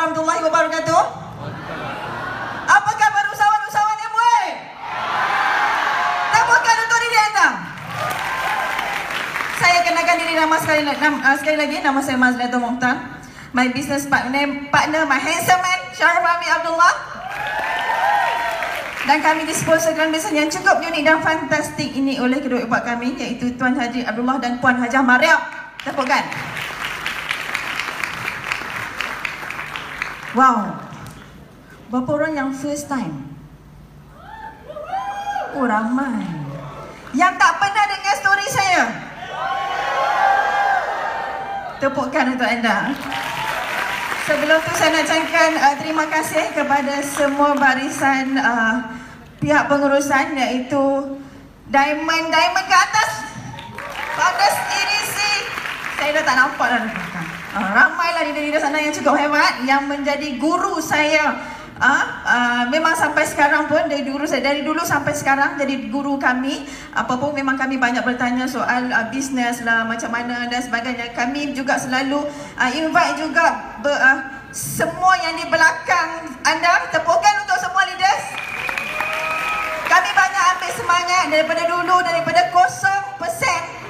warahmatullahi wabarakatuh Apa khabar usahawan-usahawan baik? Tepukan untuk diri anda Saya kenalkan diri nama sekali, nama, uh, sekali lagi Nama saya Mazlato Mokhtar My business partner, partner my handsome man Syarif Ahmi Abdullah dan kami disponsorkan bisnes yang cukup unik dan fantastik ini oleh kedua ibu kami iaitu Tuan Haji Abdullah dan Puan Hajah Mariam. Tepukan. Wow. Berapa orang yang first time? Oh ramai. Yang tak pernah dengar story saya? Tepukkan untuk anda. Sebelum tu saya nak cakapkan uh, terima kasih kepada semua barisan uh, pihak pengurusan iaitu Diamond Diamond ke atas. Founders EDC. Saya dah tak nampak dah di belakang. Uh, ramailah leader-leader sana yang cukup hebat yang menjadi guru saya. Uh, uh, memang sampai sekarang pun dari dulu saya dari dulu sampai sekarang jadi guru kami apapun memang kami banyak bertanya soal uh, bisnes lah macam mana dan sebagainya kami juga selalu uh, invite juga ber, uh, semua yang di belakang anda tepukan untuk semua leaders kami banyak ambil semangat daripada dulu daripada kosong persen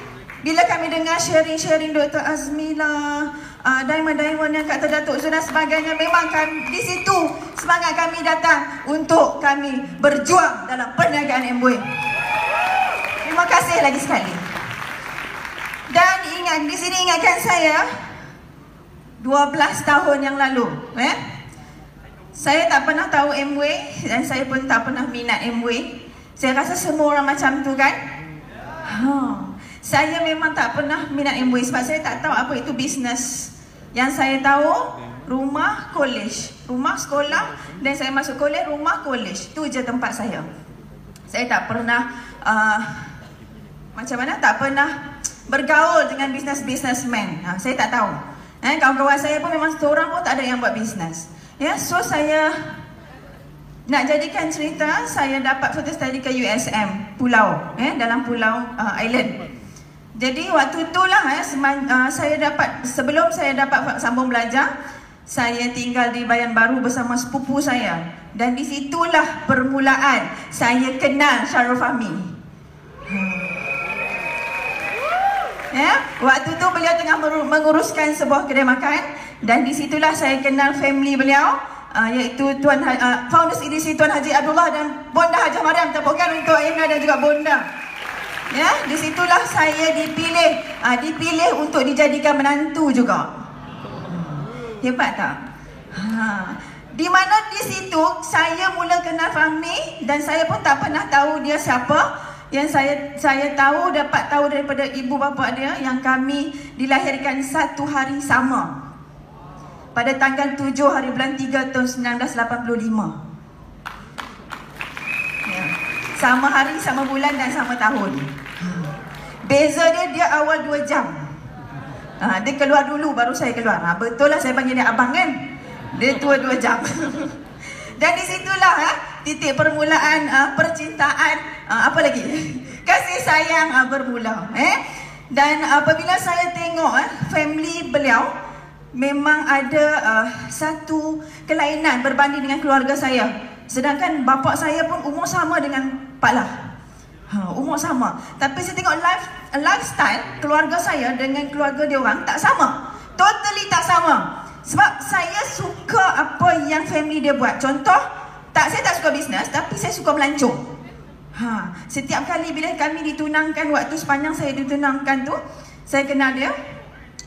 bila kami dengar sharing-sharing Dr. Azmila, uh, Diamond-Diamond yang kata Datuk Zul dan sebagainya Memang kami, di situ semangat kami datang untuk kami berjuang dalam perniagaan MBUI Terima kasih lagi sekali Dan ingat, di sini ingatkan saya 12 tahun yang lalu eh? Saya tak pernah tahu MWay dan saya pun tak pernah minat MWay. Saya rasa semua orang macam tu kan? Ha. Saya memang tak pernah minat MBA sebab saya tak tahu apa itu bisnes. Yang saya tahu rumah college, rumah sekolah dan saya masuk college, rumah college. Tu je tempat saya. Saya tak pernah uh, macam mana tak pernah bergaul dengan bisnes-bisnesman. Ha, saya tak tahu. Eh, kawan-kawan saya pun memang seorang pun tak ada yang buat bisnes. Ya, so saya nak jadikan cerita saya dapat foto study ke USM Pulau eh dalam Pulau uh, Island. Jadi waktu itulah eh, uh, saya dapat sebelum saya dapat sambung belajar, saya tinggal di Bayan Baru bersama sepupu saya dan di situlah permulaan saya kenal Syarul Fahmi. Hmm. Ya, waktu tu beliau tengah menguruskan sebuah kedai makan dan di situlah saya kenal family beliau uh, iaitu Tuan uh, Founders EDC Tuan Haji Abdullah dan Bonda Hajah Mariam tepukan untuk Aina dan juga Bonda. Ya, di situlah saya dipilih, uh, dipilih untuk dijadikan menantu juga. Hebat tak? Ha. Di mana di situ saya mula kenal Fahmi dan saya pun tak pernah tahu dia siapa. Yang saya saya tahu dapat tahu daripada ibu bapa dia yang kami dilahirkan satu hari sama. Pada tanggal 7 hari bulan 3 tahun 1985. Sama hari, sama bulan dan sama tahun. Beza dia dia awal 2 jam. Ha, dia keluar dulu baru saya keluar. Ha, betul lah saya panggil dia abang kan. Dia tua 2 jam. Dan di situlah ha, titik permulaan uh, percintaan uh, apa lagi? Kasih sayang uh, bermula. Eh? Dan apabila saya tengok uh, family beliau memang ada uh, satu kelainan berbanding dengan keluarga saya. Sedangkan bapa saya pun umur sama dengan Pak Lah. Ha, umur sama. Tapi saya tengok life, lifestyle keluarga saya dengan keluarga dia orang tak sama. Totally tak sama. Sebab saya suka apa yang family dia buat. Contoh, tak saya tak suka bisnes tapi saya suka melancong. Ha, setiap kali bila kami ditunangkan waktu sepanjang saya ditunangkan tu, saya kenal dia.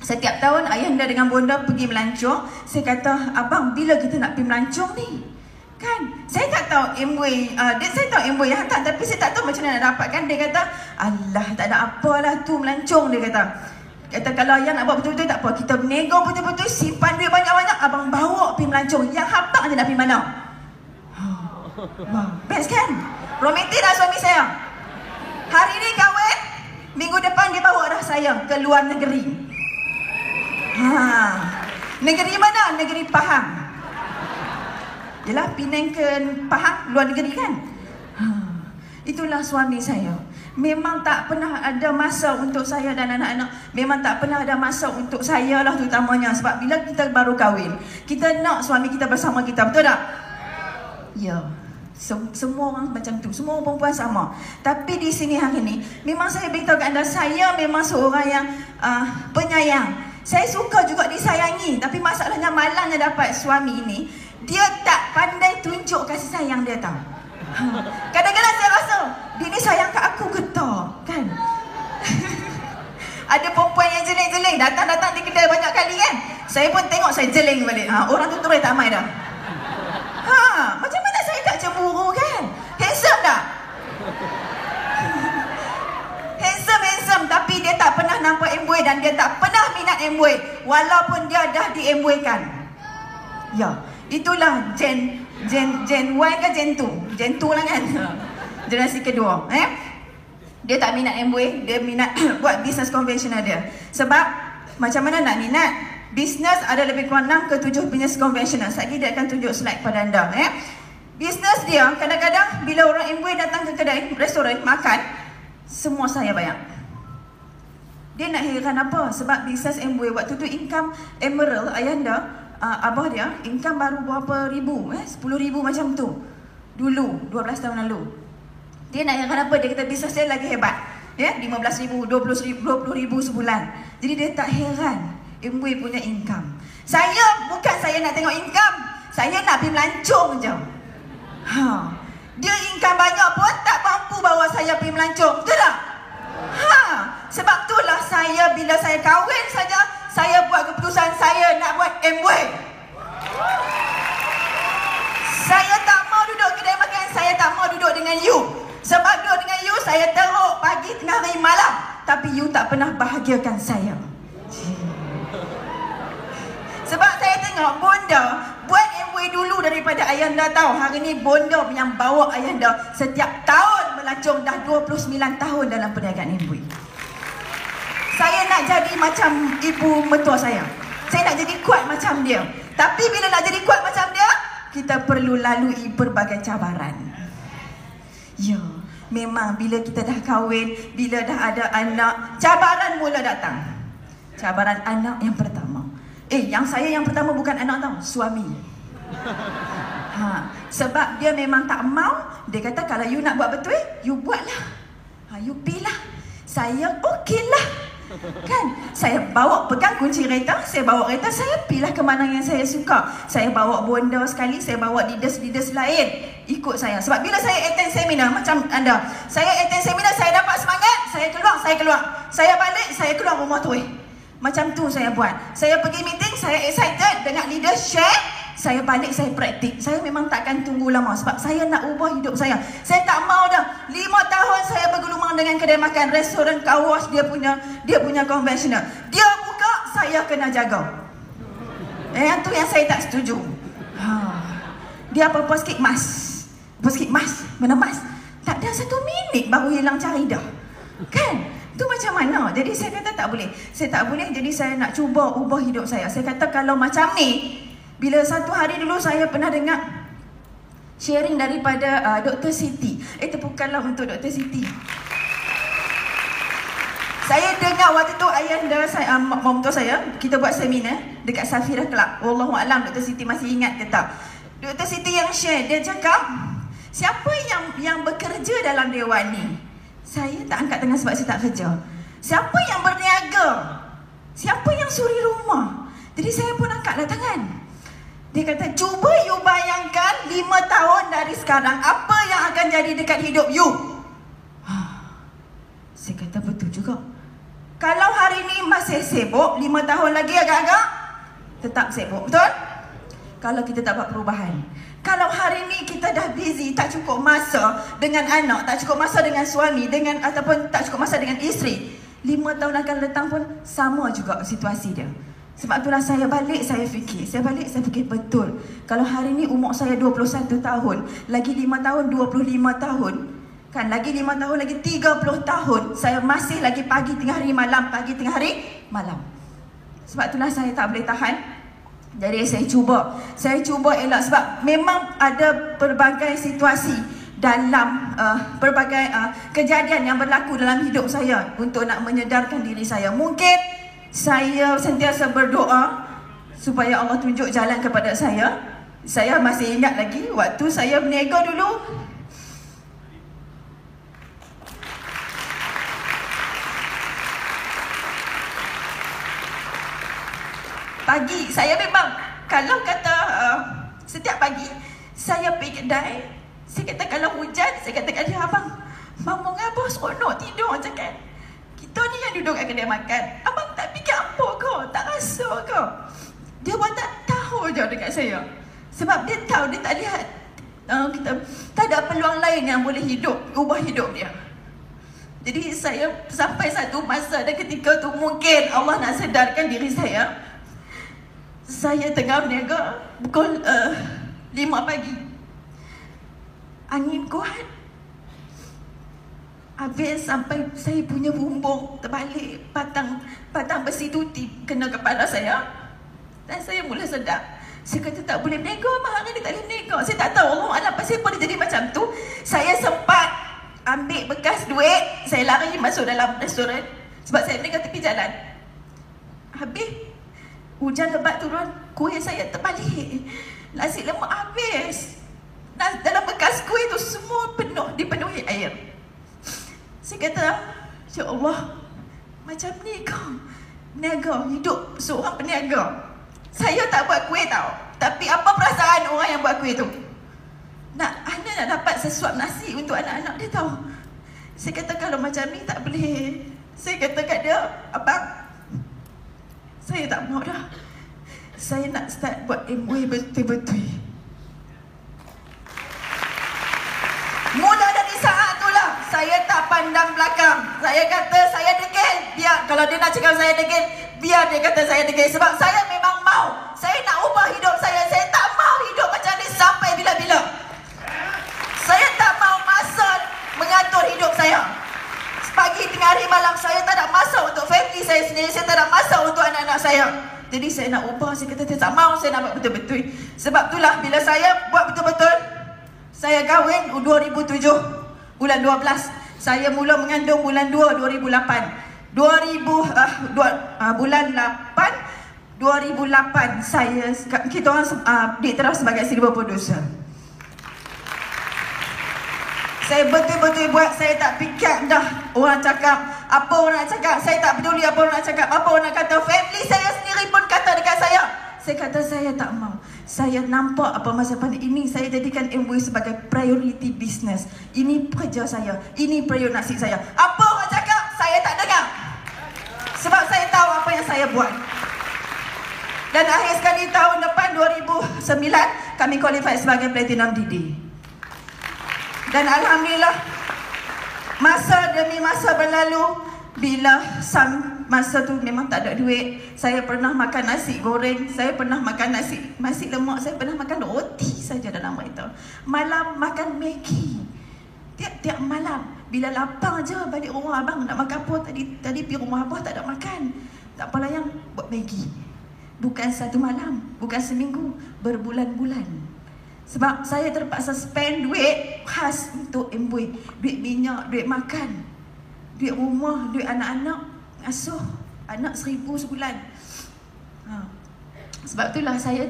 Setiap tahun ayah anda dengan bonda pergi melancong. Saya kata, abang bila kita nak pergi melancong ni? Kan? Saya tak tahu Amway, uh, dia, saya tahu Amway yang hantar tapi saya tak tahu macam mana nak dapatkan. Dia kata, Allah tak ada apalah tu melancong dia kata. Kata kalau ayah nak buat betul-betul tak apa. Kita nego betul-betul, simpan duit banyak-banyak. Abang bawa pergi melancong. Yang hafak je nak pergi mana. Wow. Best kan? Romantik dah suami saya. Hari ni kahwin, minggu depan dia bawa dah saya ke luar negeri. Ha. Negeri mana? Negeri Pahang. Yalah Penang ke Pahang luar negeri kan? Ha. Itulah suami saya. Memang tak pernah ada masa untuk saya dan anak-anak Memang tak pernah ada masa untuk saya lah terutamanya Sebab bila kita baru kahwin Kita nak suami kita bersama kita, betul tak? Ya Sem- Semua orang macam tu, semua perempuan sama Tapi di sini hari ni Memang saya beritahu kepada anda Saya memang seorang yang uh, penyayang Saya suka juga disayangi Tapi masalahnya malangnya dapat suami ini Dia tak pandai tunjuk kasih sayang dia tahu. Kadang-kadang saya rasa Dia ni sayang kat aku ke tak? Kan? Ada perempuan yang jeling-jeling Datang-datang di kedai banyak kali kan? Saya pun tengok saya jeling balik. Ha, Orang tu terus tak main dah. Ha, Macam mana saya tak cemburu kan? Handsome tak? Handsome handsome Tapi dia tak pernah nampak Amway Dan dia tak pernah minat Amway Walaupun dia dah di kan Ya Itulah Jen Gen Gen Y ke Gen 2? Gen 2 lah kan? Generasi kedua. Eh? Dia tak minat MBA, dia minat buat bisnes konvensional dia. Sebab macam mana nak minat? Bisnes ada lebih kurang 6 ke 7 bisnes konvensional. Sekejap dia akan tunjuk slide pada anda. Eh? Bisnes dia kadang-kadang bila orang MBA datang ke kedai restoran makan, semua saya bayar. Dia nak heran apa? Sebab bisnes MBA waktu tu income Emerald ayanda uh, abah dia income baru berapa ribu? Eh 10 ribu macam tu. Dulu 12 tahun lalu. Dia nak yang kenapa? Dia kata bisnes dia lagi hebat. Ya 15 ribu 20 ribu 20 ribu sebulan. Jadi dia tak heran Imwe punya income. Saya bukan saya nak tengok income. Saya nak pergi melancong je. Ha. Dia income banyak pun tak mampu bawa saya pergi melancong. Betul tak? Ha. Sebab itulah saya bila saya kahwin saja saya buat keputusan saya nak buat MWay. Saya tak mau duduk kedai makan, saya tak mau duduk dengan you. Sebab duduk dengan you, saya teruk pagi, tengah hari, malam. Tapi you tak pernah bahagiakan saya. Sebab saya tengok bonda buat MWay dulu daripada Ayanda tahu. Hari ni bonda yang bawa Ayanda setiap tahun melancong dah 29 tahun dalam perniagaan MWay. Saya nak jadi macam ibu mertua saya. Saya nak jadi kuat macam dia. Tapi bila nak jadi kuat macam dia, kita perlu lalui berbagai cabaran. Ya, memang bila kita dah kahwin, bila dah ada anak, cabaran mula datang. Cabaran anak yang pertama. Eh, yang saya yang pertama bukan anak tau, suami. Ha, sebab dia memang tak mau, dia kata kalau you nak buat betul, you buatlah. Ha, you pilih. Saya okeylah. Kan? Saya bawa pegang kunci kereta, saya bawa kereta, saya pilih ke mana yang saya suka. Saya bawa bonda sekali, saya bawa leaders-leaders lain ikut saya. Sebab bila saya attend seminar macam anda, saya attend seminar, saya dapat semangat, saya keluar, saya keluar. Saya balik, saya keluar rumah tu. Eh. Macam tu saya buat. Saya pergi meeting, saya excited dengan leader share, saya balik saya praktik. Saya memang takkan tunggu lama sebab saya nak ubah hidup saya. Saya tak mau dah. Lima tahun saya bergelumang dengan kedai makan restoran kawas dia punya dia punya konvensional dia buka saya kena jaga. Eh yang tu yang saya tak setuju. Ha. dia apa-apa sikit mas. Apa sikit mas? Mana mas? Tak ada satu minit baru hilang cari dah. Kan? Tu macam mana? Jadi saya kata tak boleh. Saya tak boleh. Jadi saya nak cuba ubah hidup saya. Saya kata kalau macam ni bila satu hari dulu saya pernah dengar sharing daripada uh, Dr. Siti. Eh, tepukanlah untuk Dr. Siti. Saya dengar waktu tu ayah saya, uh, mak saya, kita buat seminar dekat Safira Club. Wallahualam Dr. Siti masih ingat ke tak? Dr. Siti yang share, dia cakap, siapa yang yang bekerja dalam dewan ni? Saya tak angkat tangan sebab saya tak kerja. Siapa yang berniaga? Siapa yang suri rumah? Jadi saya pun angkatlah tangan. Dia kata, cuba you bayangkan lima tahun dari sekarang, apa yang akan jadi dekat hidup you? Saya kata, betul juga. Kalau hari ni masih sibuk, lima tahun lagi agak-agak, tetap sibuk, betul? Kalau kita tak buat perubahan. Kalau hari ni kita dah busy, tak cukup masa dengan anak, tak cukup masa dengan suami, dengan ataupun tak cukup masa dengan isteri, lima tahun akan datang pun sama juga situasi dia. Sebab itulah saya balik saya fikir. Saya balik saya fikir betul. Kalau hari ni umur saya 21 tahun Lagi 5 tahun 25 tahun. Kan lagi 5 tahun lagi 30 tahun. Saya masih lagi pagi tengah hari malam Pagi tengah hari malam. Sebab itulah saya tak boleh tahan. Jadi saya cuba. Saya cuba elak sebab memang ada pelbagai situasi dalam uh, berbagai uh, kejadian yang berlaku dalam hidup saya untuk nak menyedarkan diri saya. Mungkin saya sentiasa berdoa supaya Allah tunjuk jalan kepada saya. Saya masih ingat lagi waktu saya berniaga dulu. Pagi saya memang kalau kata uh, setiap pagi saya pergi kedai saya kata kalau hujan, saya kata kat dia, abang, Mama ngapa seronok tidur cakap. Kita ni yang duduk kat kedai makan. Abang tak fikir apa kau? Tak rasa kau? Dia pun tak tahu je dekat saya. Sebab dia tahu, dia tak lihat. Uh, kita tak ada peluang lain yang boleh hidup, ubah hidup dia. Jadi saya sampai satu masa dan ketika tu mungkin Allah nak sedarkan diri saya. Saya tengah berniaga pukul uh, 5 pagi angin kuat Habis sampai saya punya bumbung terbalik Batang batang besi tu kena kepala saya. Dan saya mula sedar. Saya kata tak boleh nego mah hari ni tak boleh nego. Saya tak tahu Allah Alam pasal dia jadi macam tu. Saya sempat ambil bekas duit. Saya lari masuk dalam restoran. Sebab saya berniaga tepi jalan. Habis Hujan lebat turun Kuih saya terbalik. Nasi lemak habis. Dalam bekas kuih tu semua penuh dipenuhi air. Saya kata, Ya Allah, macam ni kau Peniaga, hidup seorang peniaga Saya tak buat kuih tau Tapi apa perasaan orang yang buat kuih tu? Nak, Ana nak dapat sesuap nasi untuk anak-anak dia tahu Saya kata kalau macam ni tak boleh. Saya kata kat dia, Abang Saya tak mau dah. Saya nak start buat MWay betul-betul saya tak pandang belakang. Saya kata saya degil. Biar kalau dia nak cakap saya degil, biar dia kata saya degil. Sebab saya memang mau. Saya nak ubah hidup saya. Saya tak mau hidup macam ni sampai bila-bila. Saya tak mau masa mengatur hidup saya. Pagi, tengah hari, malam saya tak ada masa untuk family saya sendiri. Saya tak ada masa untuk anak-anak saya. Jadi saya nak ubah. Saya kata saya tak mau. Saya nak buat betul-betul. Sebab itulah bila saya buat betul-betul. Saya kahwin 2007 bulan 12. Saya mula mengandung bulan 2 2008. 2000 uh, dua, uh, bulan 8 2008 saya kita orang uh, diterus sebagai silver producer. Saya betul-betul buat saya tak fikir dah orang cakap apa orang nak cakap saya tak peduli apa orang nak cakap apa orang nak kata family saya sendiri pun kata dekat saya saya kata saya tak mau saya nampak apa masa pandai ini saya jadikan MW sebagai priority business. Ini kerja saya. Ini priority saya. Apa orang cakap, saya tak dengar. Sebab saya tahu apa yang saya buat. Dan akhir sekali tahun depan 2009 kami qualify sebagai platinum DD. Dan alhamdulillah masa demi masa berlalu bila sam masa tu memang tak ada duit saya pernah makan nasi goreng saya pernah makan nasi nasi lemak saya pernah makan roti saja dalam itu. Malam makan maggi. Tiap-tiap malam bila lapar je balik rumah abang nak makan apa tadi tadi pergi rumah abah tak ada makan. Tak apa yang buat maggi. Bukan satu malam bukan seminggu berbulan-bulan. Sebab saya terpaksa spend duit khas untuk embui duit minyak duit makan duit rumah, duit anak-anak asuh anak seribu sebulan. Ha. sebab itulah saya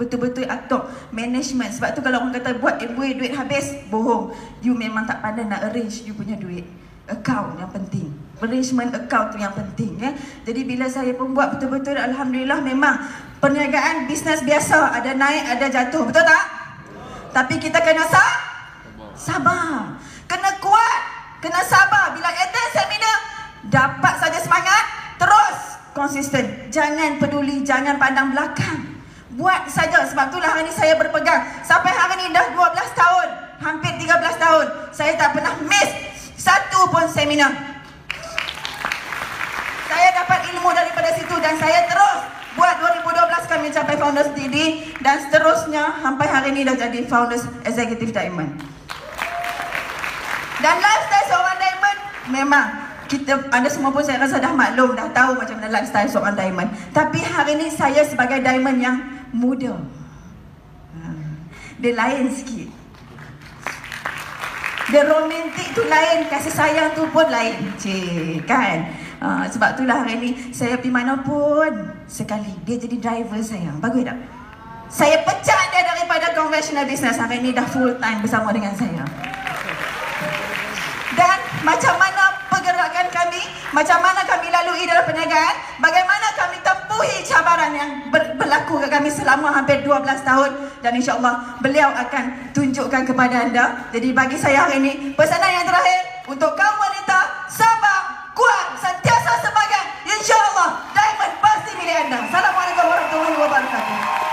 betul-betul atur management. Sebab tu kalau orang kata buat MBA duit habis bohong. You memang tak pandai nak arrange you punya duit. Account yang penting. Management account tu yang penting ya. Jadi bila saya pun buat betul-betul alhamdulillah memang perniagaan bisnes biasa. Ada naik ada jatuh. Betul tak? Tapi kita kena sah sabar. Kena kuat Kena sabar. Bila attend seminar Dapat saja semangat. Terus konsisten. Jangan peduli, jangan pandang belakang. Buat saja. Sebab itulah hari ini saya berpegang. Sampai hari ini dah 12 tahun. Hampir 13 tahun. Saya tak pernah miss Satu pun seminar. Saya dapat ilmu daripada situ Dan saya terus buat 2012 kami capai Founders DD Dan seterusnya. Sampai hari ini dah jadi Founders Executive Diamond dan lifestyle seorang diamond memang kita anda semua pun saya rasa dah maklum dah tahu macam mana lifestyle seorang diamond. Tapi hari ini saya sebagai diamond yang muda. Ha. Dia lain sikit. Dia romantik tu lain, kasih sayang tu pun lain. Cik, kan? Uh, sebab itulah hari ni saya pergi mana pun sekali dia jadi driver saya. Bagus tak? Saya pecat dia daripada conventional business. Hari ni dah full time bersama dengan saya. Macam mana pergerakan kami, macam mana kami lalui dalam perniagaan, bagaimana kami tempuhi cabaran yang ber berlaku ke kami selama hampir 12 tahun dan insyaAllah beliau akan tunjukkan kepada anda. Jadi bagi saya hari ini, pesanan yang terakhir untuk kaum wanita, sabar, kuat, sentiasa sebagai insyaAllah diamond pasti milik anda. Assalamualaikum warahmatullahi wabarakatuh.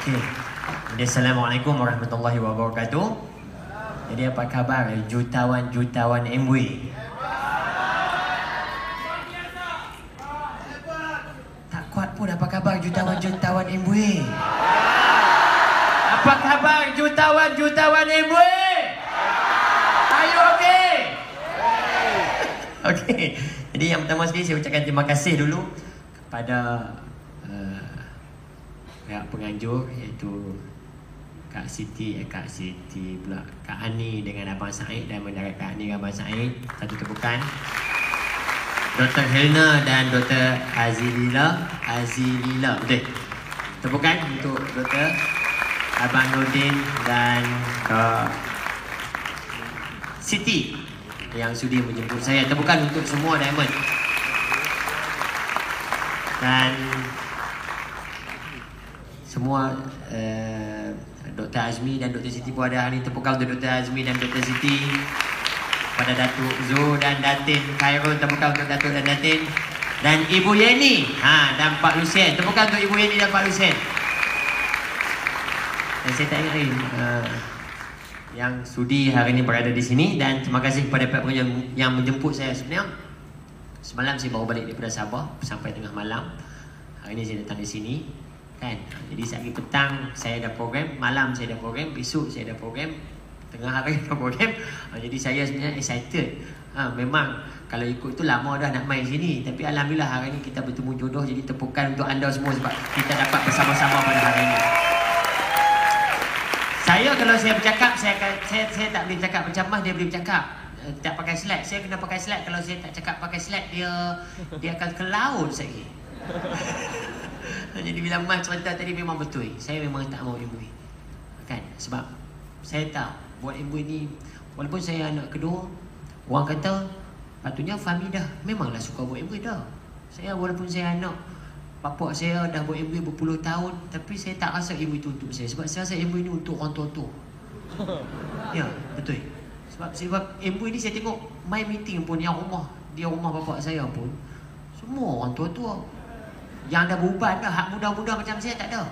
Okey. Assalamualaikum warahmatullahi wabarakatuh. Jadi apa khabar jutawan-jutawan MW? Tak kuat pun apa khabar jutawan-jutawan MW? Apa khabar jutawan-jutawan MW? Are you okay? Okey. Jadi yang pertama sekali saya ucapkan terima kasih dulu kepada penganjur iaitu Kak Siti, eh, Kak Siti pula Kak Ani dengan Abang Said dan mendarat Kak Ani dengan Abang Said satu tepukan Dr. Helena dan Dr. Azilila Azilila, betul? Tepukan untuk Dr. Abang Nordin dan Kak Siti yang sudi menjemput saya Tepukan untuk semua Diamond Dan semua uh, eh, Dr. Azmi dan Dr. Siti pun ada hari ini tepukan untuk Dr. Azmi dan Dr. Siti pada Datuk Zul dan Datin Khairul tepukan untuk Datuk dan Datin dan Ibu Yeni ha, dan Pak Lucien tepukan untuk Ibu Yeni dan Pak Lucien dan saya tak lagi uh, yang sudi hari ini berada di sini dan terima kasih kepada pihak pengajian yang menjemput saya sebenarnya semalam saya baru balik daripada Sabah sampai tengah malam hari ini saya datang di sini kan? Jadi sehari petang saya ada program malam saya ada program besok saya ada program tengah hari ada program. Ha, jadi saya sebenarnya excited. Ha, memang kalau ikut tu lama dah nak main sini. Tapi alhamdulillah hari ini kita bertemu jodoh jadi tepukan untuk anda semua sebab kita dapat bersama-sama pada hari ini saya kalau saya bercakap saya akan saya, saya tak boleh cakap macam mah dia boleh bercakap. Eh, tak pakai slide. Saya kena pakai slide. Kalau saya tak cakap pakai slide dia dia akan ke laut saya Jadi bila Mas cerita tadi memang betul. Saya memang tak mau MBA Kan? Sebab Saya tahu Buat MBA ni Walaupun saya anak kedua Orang kata Patutnya Fahmi dah Memanglah suka buat MBA dah. Saya walaupun saya anak Bapak saya dah buat MBA berpuluh tahun Tapi saya tak rasa MBA itu untuk saya. Sebab saya rasa MBA ni untuk orang tua-tua. Ya betul. Sebab sebab MBA ni saya tengok My meeting pun yang rumah Dia rumah bapak saya pun Semua orang tua-tua yang dah berubat dah hak muda-muda macam saya tak ada.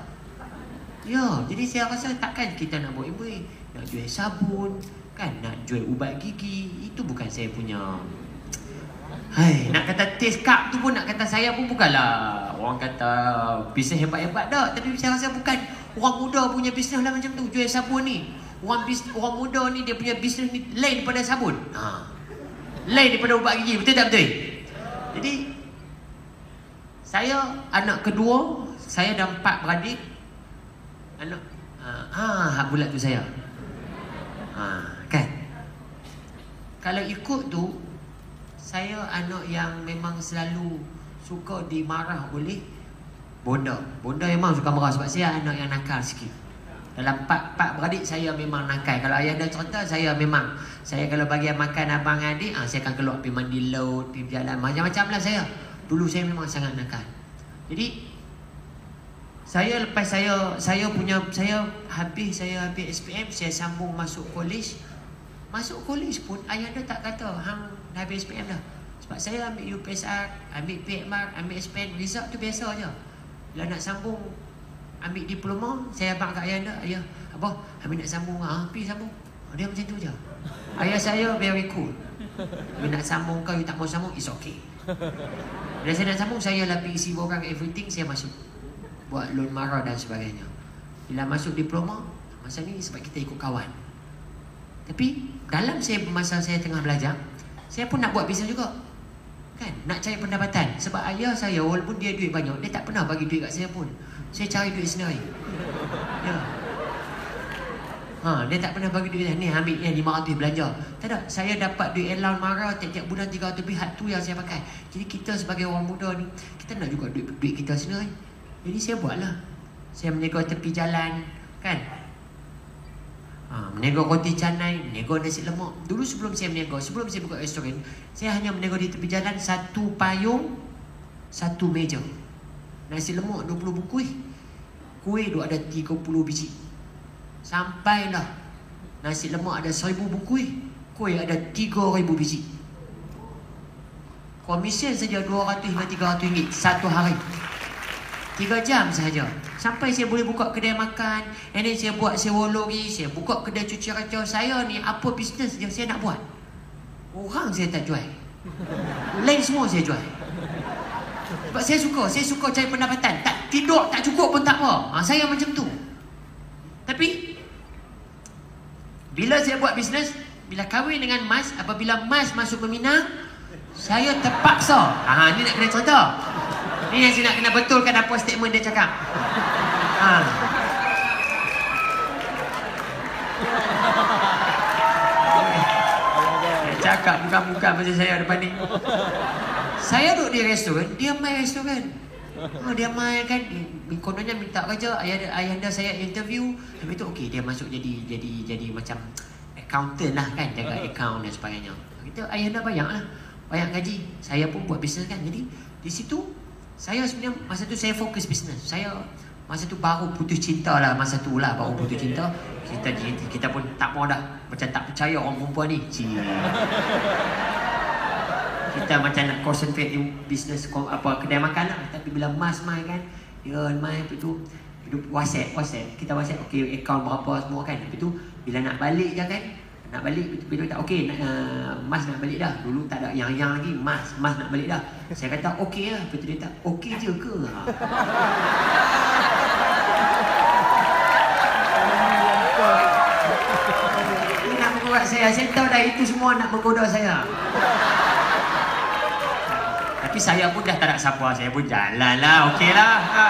Ya jadi saya rasa takkan kita nak buat ibu nak jual sabun kan? Nak jual ubat gigi. Itu bukan saya punya Hai, nak kata taste cup tu pun nak kata saya pun bukanlah. Orang kata bisnes hebat-hebat dah. Tapi saya rasa bukan orang muda punya bisnes lah macam tu jual sabun ni. Orang bis, orang muda ni dia punya bisnes ni lain daripada sabun. Ha. lain daripada ubat gigi. Betul tak betul? Jadi saya anak kedua, saya ada empat beradik. Anak ha, hak bulat tu saya. Ha, kan? Kalau ikut tu saya anak yang memang selalu suka dimarah oleh bonda. Bonda memang suka marah sebab saya anak yang nakal sikit. Dalam empat, empat beradik saya memang nakal. Kalau ayah dah cerita saya memang saya kalau bagi makan abang adik, ah saya akan keluar pergi mandi laut, pergi jalan macam-macam lah saya. Dulu saya memang sangat nakal. Jadi saya lepas saya saya punya saya habis saya habis SPM saya sambung masuk college. Masuk college pun ayah dia tak kata hang dah habis SPM dah. Sebab saya ambil UPSR, ambil PMR, ambil SPM, result tu biasa aja. Bila nak sambung ambil diploma, saya abang kat ayah dia, ayah, apa? Ambil nak sambung, ah, pergi sambung. Dia macam tu je. Ayah saya very cool. Bila nak sambung kau, you tak mau sambung, it's okay. Bila saya nak sambung, saya lapis isi orang everything, saya masuk. Buat loan marah dan sebagainya. Bila masuk diploma, masa ni sebab kita ikut kawan. Tapi, dalam saya masa saya tengah belajar, saya pun nak buat bisnes juga. Kan? Nak cari pendapatan. Sebab ayah saya, walaupun dia duit banyak, dia tak pernah bagi duit kat saya pun. Saya cari duit sendiri. Ya. Ha, dia tak pernah bagi duit ni ambil yang 500 belanja. Tak ada. Saya dapat duit allowance marah tiap-tiap bulan 300 lebih had tu yang saya pakai. Jadi kita sebagai orang muda ni, kita nak juga duit duit kita sendiri. Jadi saya buatlah. Saya menego tepi jalan, kan? Ha, menego roti canai, menego nasi lemak. Dulu sebelum saya menego, sebelum saya buka restoran, saya hanya menego di tepi jalan satu payung, satu meja. Nasi lemak 20 bungkus. Kuih tu ada 30 biji. Sampailah nasi lemak ada 1000 bungkus. Kuih ada 3000 biji. Komisen saja 200 hingga 300 ringgit satu hari. Tiga jam sahaja. Sampai saya boleh buka kedai makan. And then saya buat sewa lori. Saya buka kedai cuci kacau. Saya ni apa bisnes je saya nak buat. Orang saya tak jual. Lain semua saya jual. Sebab saya suka. Saya suka cari pendapatan. Tak tidur tak cukup pun tak apa. Ha, saya macam tu. Tapi bila saya buat bisnes, bila kahwin dengan Mas, apabila Mas masuk meminang, saya terpaksa. Ha, ni nak kena cerita. Ni yang saya nak kena betulkan apa statement dia cakap. Ha. Dia cakap bukan-bukan macam saya depan ni. Saya duduk di restoran, dia main restoran. Oh, dia main kan? Kononnya minta kerja ayah ayah anda saya interview. Habis tu okey dia masuk jadi jadi jadi macam accountant lah kan? Jaga account dan sebagainya. Kita ayah anda bayar lah. Bayar gaji. Saya pun buat bisnes kan? Jadi di situ saya sebenarnya masa tu saya fokus bisnes saya masa tu baru putus cinta lah masa tu lah baru putus cinta. Kita kita pun tak mau dah. Macam tak percaya orang perempuan ni. Cik kita macam nak concentrate in business apa kedai makan lah. Tapi bila mas main kan dia main lepas tu hidup whatsapp whatsapp. Kita whatsapp okey account berapa semua kan. Lepas tu bila nak balik je kan nak balik bila tak okey nak uh, mas nak balik dah. Dulu tak ada yang yang lagi mas mas nak balik dah. Saya kata okey lah. Tu dia tak okey je ke? Ha. Nak menggoda saya saya tahu dah itu semua nak menggoda saya tapi saya pun dah tak nak siapa Saya pun jalan lah. Okey lah. Ha.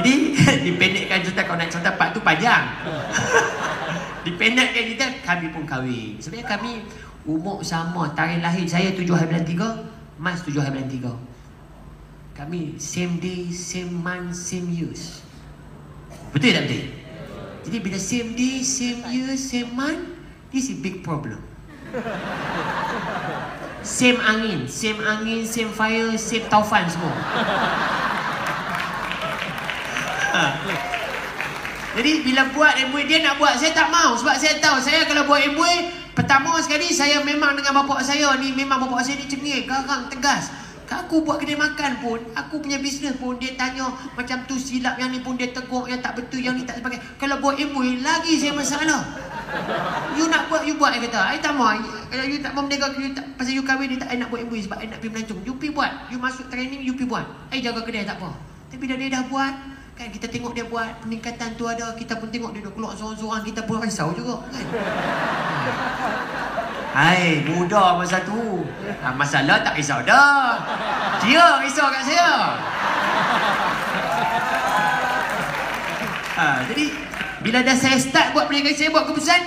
Jadi Dipendekkan cerita Kau nak cerita part tu panjang. Dipendekkan kita Kami pun kahwin. Sebenarnya kami Umur sama. Tarikh lahir saya 7 hari bulan 3 Mas 7 hari bulan 3 Kami Same day Same month Same years. Betul tak betul? Jadi bila same day Same year Same month This is big problem Same angin, same angin, same fire, same taufan semua. ha. Jadi bila buat MBA dia nak buat saya tak mau sebab saya tahu saya kalau buat MBA pertama sekali saya memang dengan bapak saya ni memang bapak saya ni cengih, garang, tegas. Kalau aku buat kedai makan pun, aku punya bisnes pun dia tanya macam tu silap yang ni pun dia tegur yang tak betul yang ni tak sebagai. Kalau buat MBA lagi saya masalah. You nak buat, you buat, I kata. I tak mau. Kalau you tak mau menega, you tak, pasal you kahwin, you tak, I nak buat MBA sebab I nak pergi melancong. You pergi buat. You masuk training, you pergi buat. I jaga kedai, tak apa. Tapi dah dia dah buat, kan kita tengok dia buat, peningkatan tu ada, kita pun tengok dia dah keluar seorang-seorang, kita pun risau juga. Kan? Hai, muda masa tu. Ha, masalah tak risau dah. Dia risau kat saya. Ha, jadi, bila dah saya start buat perniagaan saya buat keputusan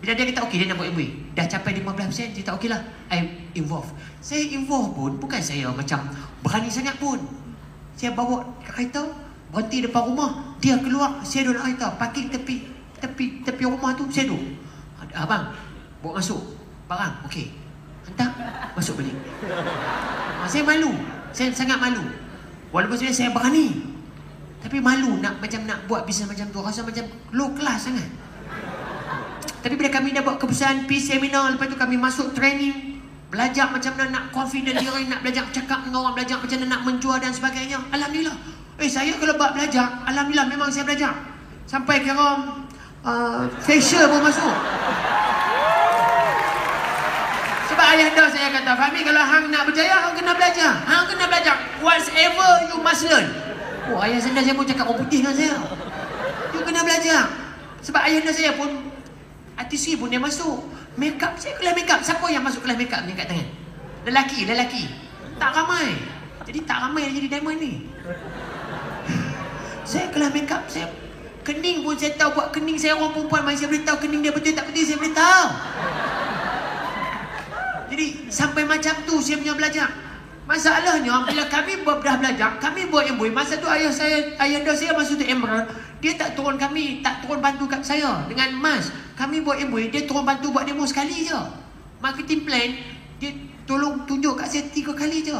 Bila dia kata okey dia nak buat MBA Dah capai 15% dia tak okey lah I involve. Saya involve pun bukan saya macam berani sangat pun. Saya bawa kereta Berhenti depan rumah Dia keluar Saya duduk kereta Parking tepi Tepi tepi rumah tu Saya duduk. Abang Bawa masuk. Barang okey. Hantar Masuk balik. Ha, Saya malu. Saya sangat malu. Walaupun sebenarnya saya berani tapi malu nak macam nak buat bisnes macam tu. Rasa macam low class sangat. Tapi bila kami dah buat keputusan pergi seminar, lepas tu kami masuk training, belajar macam mana nak confident diri, nak belajar cakap dengan orang, belajar macam mana nak menjual dan sebagainya. Alhamdulillah. Eh saya kalau buat belajar, alhamdulillah memang saya belajar. Sampai kira uh, facial pun masuk. Sebab ayah dah saya kata, Fahmi kalau hang nak berjaya, hang kena belajar. Hang kena belajar. Whatever you must learn. Oh ayah saya saya pun cakap orang putih dengan saya. You kena belajar. Sebab ayah saya pun artis pun dia masuk. Makeup saya kelas makeup. Siapa yang masuk kelas makeup ni kat tangan? Lelaki, lelaki. Tak ramai. Jadi tak ramai jadi diamond ni. Saya kelas make up, saya kening pun saya tahu buat kening saya orang perempuan masih saya boleh tahu kening dia betul tak betul saya boleh tahu. Jadi sampai macam tu saya punya belajar. Masalahnya bila kami buat dah belajar, kami buat yang boleh. Masa tu ayah saya, ayah dah saya masa tu emerald, dia tak turun kami, tak turun bantu kat saya dengan mas. Kami buat yang boleh, dia turun bantu buat demo sekali je. Marketing plan, dia tolong tunjuk kat saya tiga kali je.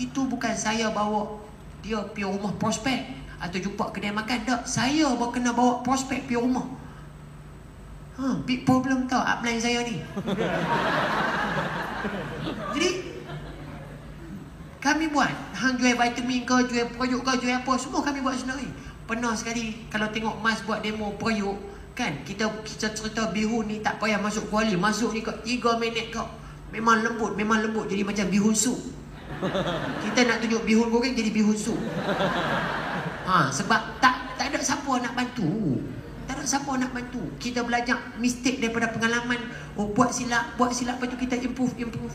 Itu bukan saya bawa dia pergi rumah prospek atau jumpa kedai makan. Tak, saya bawa kena bawa prospek pergi rumah. Ha, big problem tau upline saya ni. Jadi kami buat. Hang jual vitamin ke jual periuk ke jual apa semua kami buat sendiri. Pernah sekali kalau tengok mas buat demo periuk kan kita kita cerita bihu ni tak payah masuk kuali. Masuk ni kat 3 minit kau memang lembut memang lembut. Jadi macam bihun sup kita nak tunjuk bihun goreng jadi bihun sup ha, sebab tak tak ada siapa nak bantu. Tak ada siapa nak bantu. Kita belajar mistake daripada pengalaman. Oh buat silap buat silap lepas tu kita improve improve.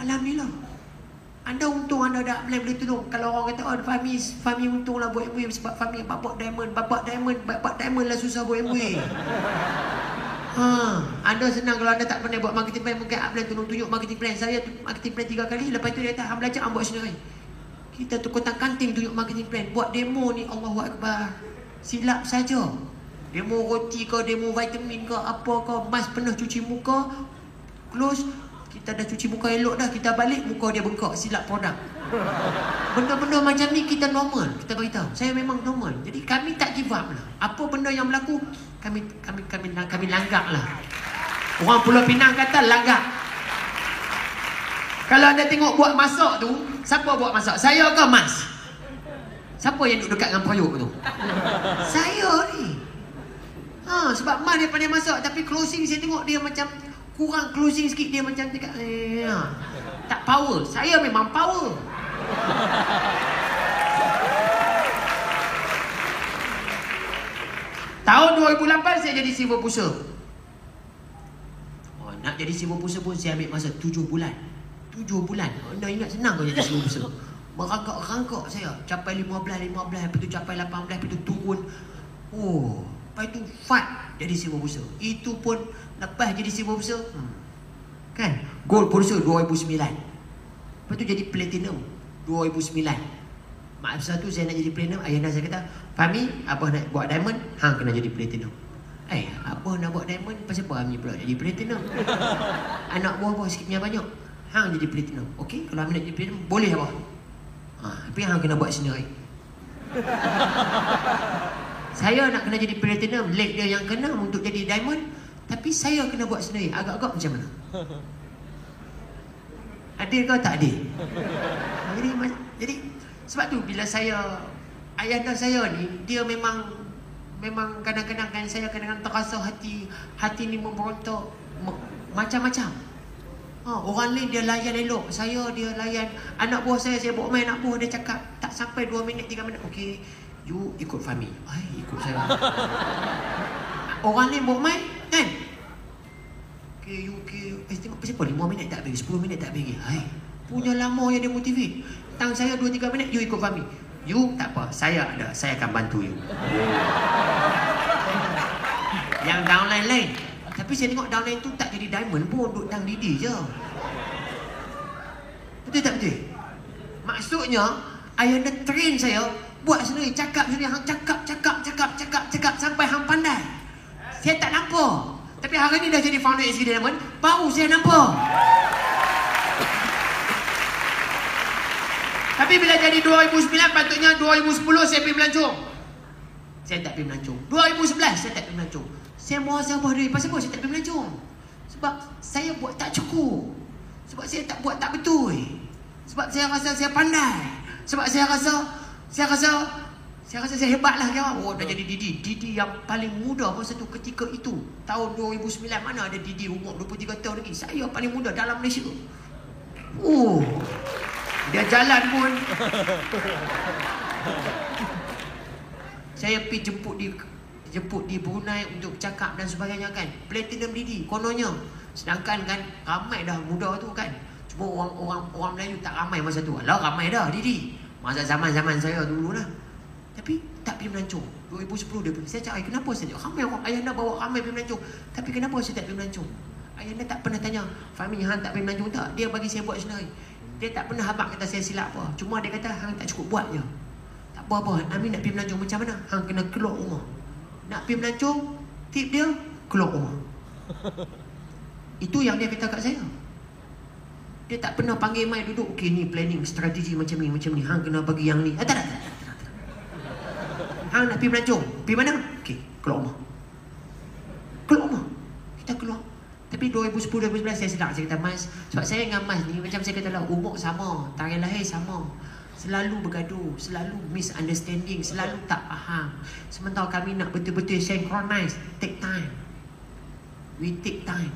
Alhamdulillah anda untung anda dah apply boleh tolong. Kalau orang kata, oh Fahmi, Fahmi untung lah buat MUA sebab Fahmi bapak diamond. Bapak diamond, bapak diamond lah susah buat MUA. Ha, anda senang kalau anda tak pernah buat marketing plan mungkin apply tolong tunjuk marketing plan. Saya marketing plan tiga kali, lepas tu dia kata, belajar, hang buat sendiri. Kita tu kotak kanting tunjuk marketing plan. Buat demo ni, Allahu Akbar. Silap saja. Demo roti ke, demo vitamin ke, apa ke, mas penuh cuci muka, close, kita dah cuci muka elok dah kita balik muka dia bengkak silap produk. Benda-benda macam ni kita normal kita beritahu. Saya memang normal. Jadi kami tak give up lah. Apa benda yang berlaku kami kami kami kami langgak lah. Orang Pulau Pinang kata langgak. Kalau anda tengok buat masak tu siapa buat masak? Saya ke mas? Siapa yang duduk dekat dengan periuk tu? Saya ni. Ha, sebab mas dia pandai masak tapi closing saya tengok dia macam kurang closing sikit dia macam dekat eh, ya. tak power. Saya memang power. Tahun 2008 saya jadi civil pusher. Oh, nak jadi civil pusher pun saya ambil masa 7 bulan. 7 bulan. Anda ingat senang kau jadi civil pusher. Merangkak-rangkak saya. Capai 15 15 lepas tu capai 18 lepas tu turun. Oh lepas tu fight jadi civil pusher. Itu pun Lepas jadi civil officer? Hmm. Kan? Gold producer 2009 Lepas tu jadi platinum 2009 Maaf satu saya nak jadi platinum. Ayah saya kata Fahmi Apa nak buat diamond? Hang kena jadi platinum. Eh apa nak buat diamond? Pasal apa Ami pula jadi platinum? Anak buah-buah sikitnya banyak. Hang jadi platinum. Okey kalau Ami nak jadi platinum Boleh apa ha, Tapi hang kena buat sendiri Saya nak kena jadi platinum. Leg dia yang kena untuk jadi diamond tapi saya kena buat sendiri. Agak-agak macam mana? Adil kau tak adil? Jadi, jadi sebab tu bila saya ayah dan saya ni dia memang memang kadang-kadang kan saya kadang-kadang terasa hati hati ni memberontak macam-macam. Ha, orang lain dia layan elok. Saya dia layan anak buah saya saya bawa main anak buah dia cakap tak sampai 2 minit 3 minit. Okey, you ikut Fahmi. Ai ikut saya. orang lain bawa main Kan? Okay, you, okay. Eh, tengok siapa? 5 minit tak bagi, 10 minit tak bagi. Hai. Punya lama yang dia motivate. Tang saya 2-3 minit, you ikut Fahmi. You tak apa, saya ada. Saya akan bantu you. yang downline lain. Tapi saya tengok downline tu tak jadi diamond pun. Duduk tang didi je. Betul tak betul? Maksudnya, ayah anda train saya buat sendiri, cakap sendiri, hang cakap, cakap, cakap, cakap, cakap sampai hang pandai. Saya tak nampak. Tapi hari ni dah jadi founder SK Diamond, baru saya nampak. Tapi bila jadi 2009, patutnya 2010 saya pergi melancong. Saya tak pergi melancong. 2011 saya tak pergi melancong. Saya muhasabah diri. Pasal apa saya tak pergi melancong? Sebab saya buat tak cukup. Sebab saya tak buat tak betul. Sebab saya rasa saya pandai. Sebab saya rasa saya rasa saya rasa saya hebat lah kan. Oh dah jadi Didi. Didi yang paling muda masa tu ketika itu. Tahun 2009 mana ada Didi umur 23 tahun lagi. Saya paling muda dalam Malaysia. Oh. Dia jalan pun. saya pergi jemput di jemput di Brunei untuk cakap dan sebagainya kan. Platinum Didi kononnya. Sedangkan kan ramai dah muda tu kan. Cuma orang-orang orang Melayu tak ramai masa tu. Lah ramai dah Didi. Masa zaman-zaman saya dulu lah. Tapi tak pergi melancong. 2010 dia pergi Saya cakap "Ai, kenapa saya cakap Ramai orang ayah nak bawa ramai pergi melancong. Tapi kenapa saya tak pergi melancong? Ayah tak pernah tanya Fahmi hang tak pergi melancong tak? Dia bagi saya buat sendiri Dia tak pernah habaq kata saya silap apa. Cuma dia kata hang tak cukup buat je. Tak apa-apa Amin nak pergi melancong. Macam mana? Hang kena keluar rumah. Nak pergi melancong Tip dia Keluar rumah. Itu yang dia kata kat saya. Dia tak pernah panggil Mai duduk Okey ni planning strategi macam ni Macam ni. Hang kena bagi yang ni. Ah, Tak tak tak, Hang nak pergi melancong Pergi mana? Okey keluar rumah. Keluar rumah. Kita keluar. Tapi 2010-2011 saya sedar Saya kata Mas Sebab saya dengan Mas ni Macam saya kata lah Umur sama Tarikh lahir sama. Selalu bergaduh Selalu misunderstanding Selalu tak faham. Sementara kami nak betul-betul synchronize Take time. We take time.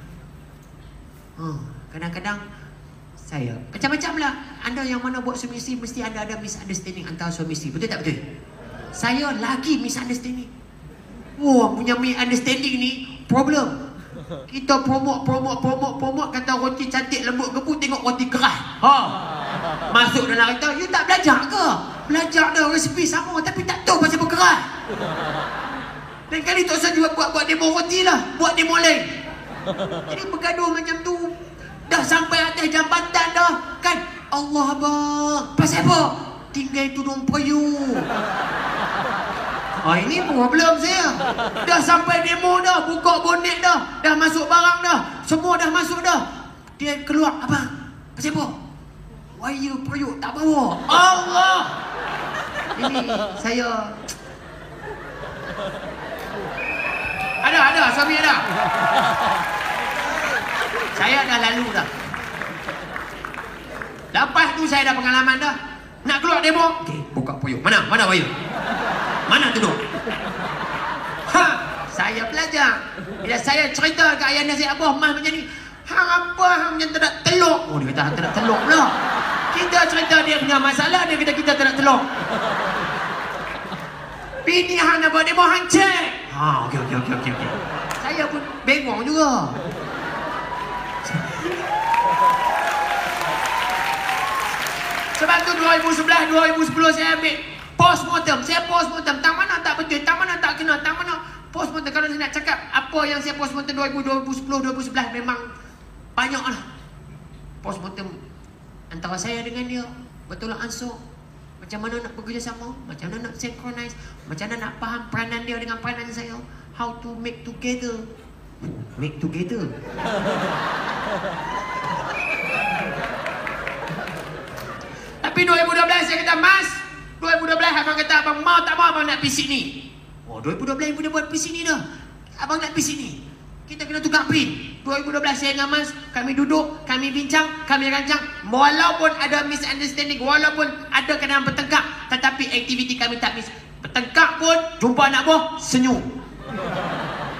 Oh, kadang-kadang saya macam-macam lah. Anda yang mana buat suami isteri mesti anda ada misunderstanding antara suami isteri. Betul tak betul saya lagi misunderstanding wah punya misunderstanding ni problem. Kita promote promote promote promote kata roti cantik lembut gebu tengok roti keras. Ha. Masuk dalam kereta you tak belajar ke? Belajar dah resipi sama tapi tak tahu pasal berkeras. Dan kali tak usah buat buat, buat demo roti lah buat demo lain. Jadi bergaduh macam tu Dah sampai atas jambatan dah Kan? Allah abang Pasal apa? Tinggal tudung payu Ah ini problem saya Dah sampai demo dah Buka bonet dah Dah masuk barang dah Semua dah masuk dah. Dia keluar Abang Pasal apa? Wire periuk tak bawa. Allah! Ini saya Ada ada suami ada. Saya dah lalu dah. Lepas tu saya dah pengalaman dah. Nak keluar demo. Okey, buka puyuk. Mana? Mana wayu? Mana tudung? Ha, saya belajar. Bila saya cerita ke ayah nasi abah mah macam ni, hang apa hang macam tak nak teluk. Oh, dia kata hang tak nak teluk pula. Kita cerita dia punya masalah, dia kata kita tak nak teluk. Bini hang nak buat demo hang cek. Ha, okey okey okey okey okey. Saya pun bengong juga. Sebab tu 2011, 2010 saya ambil postmortem. Saya postmortem. Tang mana tak betul, tang mana tak kena, tang mana postmortem. Kalau saya nak cakap apa yang saya postmortem 2010, 2011 memang banyak lah. Postmortem antara saya dengan dia. Betul lah ansur. Macam mana nak bekerjasama, macam mana nak synchronize, macam mana nak faham peranan dia dengan peranan saya. How to make together. Make together. Tapi 2012 saya kata, Mas, 2012 abang kata, abang mau tak mau abang nak pergi sini. Oh, 2012 ibu dah buat pergi sini dah. Abang nak pergi sini. Kita kena tukar pin. 2012 saya dengan Mas, kami duduk, kami bincang, kami rancang. Walaupun ada misunderstanding, walaupun ada kena bertengkar, tetapi aktiviti kami tak mis. Bertengkar pun, jumpa anak buah, senyum.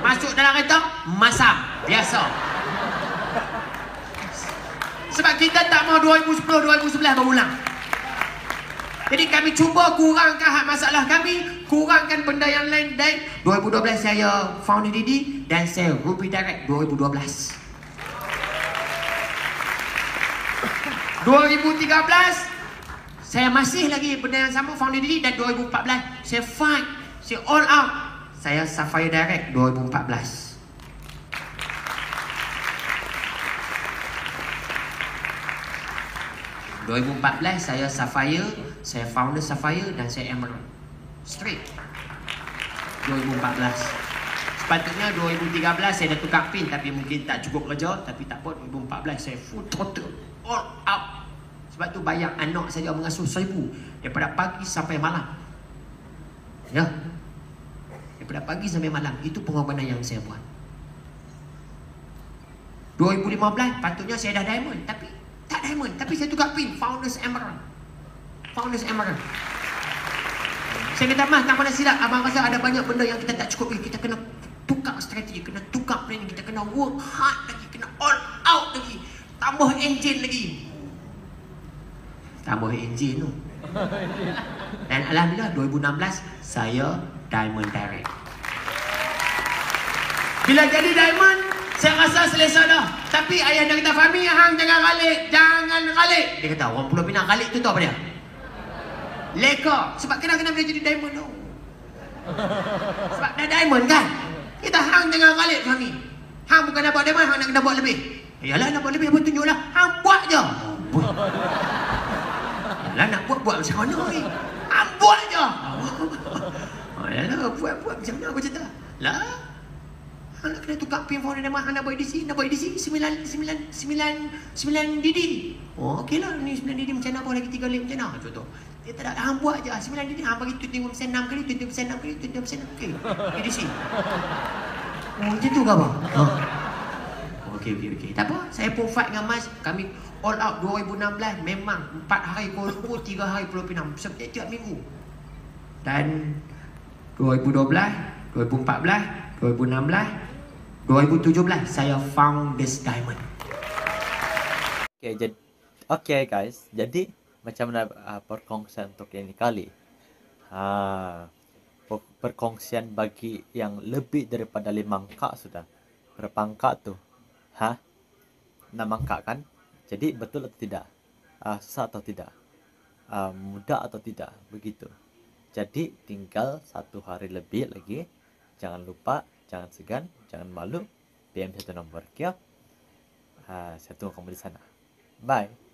Masuk dalam kereta, masam. Biasa. Sebab kita tak mau 2010, 2011 berulang. Jadi kami cuba kurangkan hak masalah kami, kurangkan benda yang lain dan 2012 saya found Didi dan saya Ruby Direct 2012. 2013 saya masih lagi benda yang sama found Didi dan 2014 saya fight, saya all out. Saya Sapphire Direct 2014. 2014 saya Sapphire, saya founder Sapphire dan saya Emerald. Straight. 2014. Sepatutnya 2013 saya dah tukar pin tapi mungkin tak cukup kerja tapi tak apa 2014 saya full total all out. Sebab tu bayang anak saya mengasuh seribu daripada pagi sampai malam. Ya. Daripada pagi sampai malam itu pengorbanan yang saya buat. 2015 patutnya saya dah diamond tapi tak diamond tapi saya tukar pin founders emerald. Founders emerald. Saya kata mas tak mana silap abang rasa ada banyak benda yang kita tak cukup. Kita kena tukar strategi kena tukar planning kita kena work hard lagi kena all out lagi tambah engine lagi. Tambah engine tu. Dan Alhamdulillah 2016 saya diamond direct. Bila jadi diamond saya rasa selesa dah. Tapi ayah dia kata, Fahmi, hang jangan galik. Jangan galik. Dia kata, orang Pulau Pinang galik tu tahu apa dia? Leka. Sebab kenapa-kenapa dia jadi diamond tu? Sebab dah diamond kan? Kita hang jangan kalik kami. Hang bukan nak buat diamond, hang nak kena buat lebih. Yalah nak buat lebih apa tunjuklah. Hang buat je. Yalah nak buat buat macam mana ni? Hang buat je. Yalah buat buat macam mana aku cerita? Lah. Hang nak kena tukar pin phone diamond, hang nak buat edisi, nak buat edisi 9 9 9 9 DD. Oh okeylah ni 9 DD macam mana apa lagi 3 link macam mana contoh. Dia tak ada hang buat je 9 DD hang bagi 20% 6 kali 20% 6 kali 20% okey. Edisi. Oh macam tu ke apa? Oh. Okey okey okey. Tak apa, saya pun fight dengan Mas. Kami all out 2016 memang 4 hari Kuala Lumpur, 3 hari Pulau Pinang. Setiap tiap minggu. Dan 2012, 2014, 2016, 2017 saya found this diamond. Okay, jadi okay guys. Jadi macam mana uh, perkongsian untuk ini kali? Ha, per- perkongsian bagi yang lebih daripada lima angka sudah. Berapa angka tu? Ha? Enam angka kan? Jadi betul atau tidak? Uh, susah atau tidak? Uh, mudah atau tidak? Begitu. Jadi tinggal satu hari lebih lagi. Jangan lupa, jangan segan, jangan malu. PM satu nombor. Okay? Uh, saya tunggu kamu di sana. Bye.